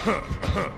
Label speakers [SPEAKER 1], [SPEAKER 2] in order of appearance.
[SPEAKER 1] Huh, huh.